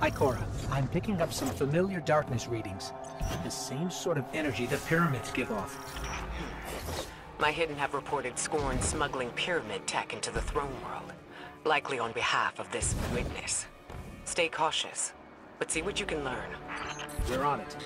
Hi, Cora, I'm picking up some familiar darkness readings. The same sort of energy the pyramids give off. My Hidden have reported Scorn smuggling pyramid tech into the throne world. Likely on behalf of this witness. Stay cautious, but see what you can learn. We're on it.